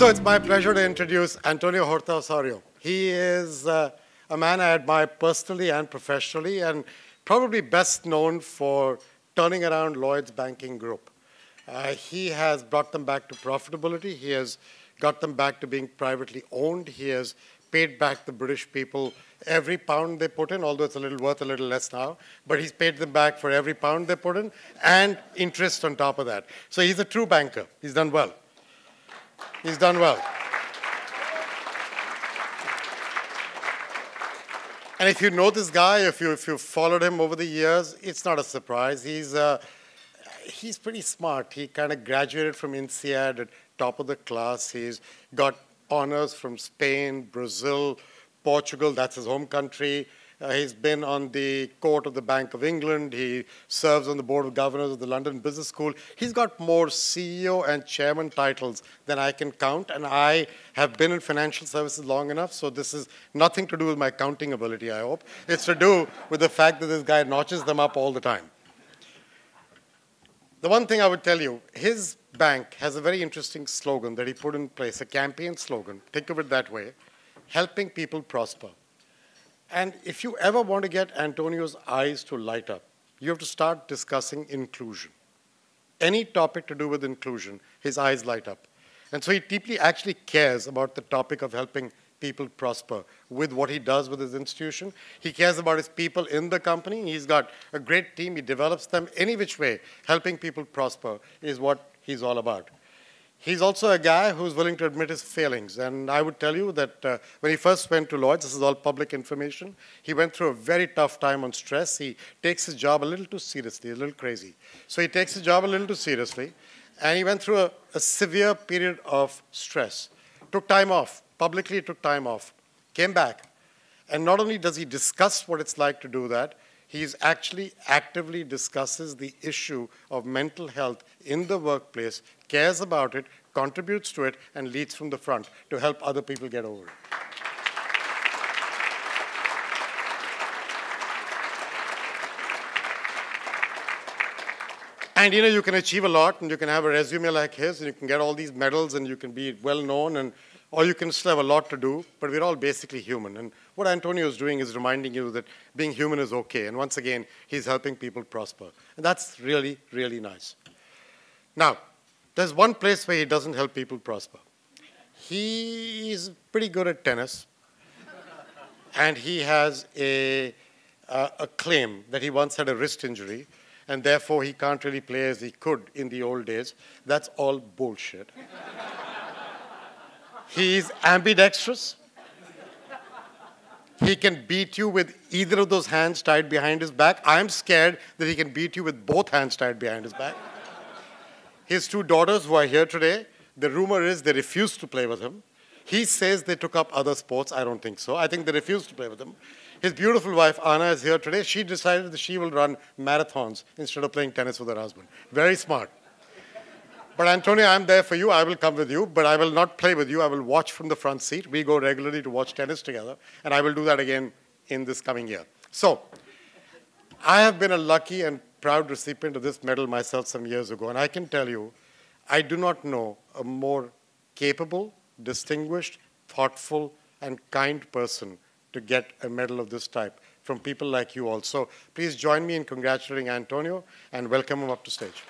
So it's my pleasure to introduce Antonio Horta Osorio. He is uh, a man I admire personally and professionally, and probably best known for turning around Lloyds banking group. Uh, he has brought them back to profitability. He has got them back to being privately owned. He has paid back the British people every pound they put in, although it's a little worth a little less now. But he's paid them back for every pound they put in and interest on top of that. So he's a true banker. He's done well. He's done well. And if you know this guy, if you if you followed him over the years, it's not a surprise. He's uh, he's pretty smart. He kind of graduated from INSEAD at top of the class. He's got honors from Spain, Brazil, Portugal. That's his home country. Uh, he's been on the court of the Bank of England. He serves on the board of governors of the London Business School. He's got more CEO and chairman titles than I can count, and I have been in financial services long enough, so this is nothing to do with my counting ability, I hope. It's to do with the fact that this guy notches them up all the time. The one thing I would tell you, his bank has a very interesting slogan that he put in place, a campaign slogan, think of it that way, helping people prosper. And if you ever want to get Antonio's eyes to light up, you have to start discussing inclusion. Any topic to do with inclusion, his eyes light up. And so he deeply actually cares about the topic of helping people prosper with what he does with his institution. He cares about his people in the company. He's got a great team. He develops them any which way. Helping people prosper is what he's all about. He's also a guy who's willing to admit his failings. And I would tell you that uh, when he first went to Lloyds, this is all public information, he went through a very tough time on stress. He takes his job a little too seriously, a little crazy. So he takes his job a little too seriously, and he went through a, a severe period of stress. Took time off. Publicly took time off. Came back. And not only does he discuss what it's like to do that, he actually actively discusses the issue of mental health in the workplace, cares about it, contributes to it, and leads from the front to help other people get over it. And you know, you can achieve a lot and you can have a resume like his and you can get all these medals and you can be well known and or you can still have a lot to do, but we're all basically human. And what Antonio is doing is reminding you that being human is okay. And once again, he's helping people prosper. And that's really, really nice. Now, there's one place where he doesn't help people prosper. He's pretty good at tennis, and he has a, uh, a claim that he once had a wrist injury, and therefore he can't really play as he could in the old days. That's all bullshit. He's ambidextrous. He can beat you with either of those hands tied behind his back. I'm scared that he can beat you with both hands tied behind his back. His two daughters, who are here today, the rumor is they refused to play with him. He says they took up other sports. I don't think so. I think they refused to play with him. His beautiful wife, Anna, is here today. She decided that she will run marathons instead of playing tennis with her husband. Very smart. But Antonio, I'm there for you. I will come with you, but I will not play with you. I will watch from the front seat. We go regularly to watch tennis together, and I will do that again in this coming year. So, I have been a lucky and proud recipient of this medal myself some years ago, and I can tell you, I do not know a more capable, distinguished, thoughtful, and kind person to get a medal of this type from people like you all. So please join me in congratulating Antonio and welcome him up to stage.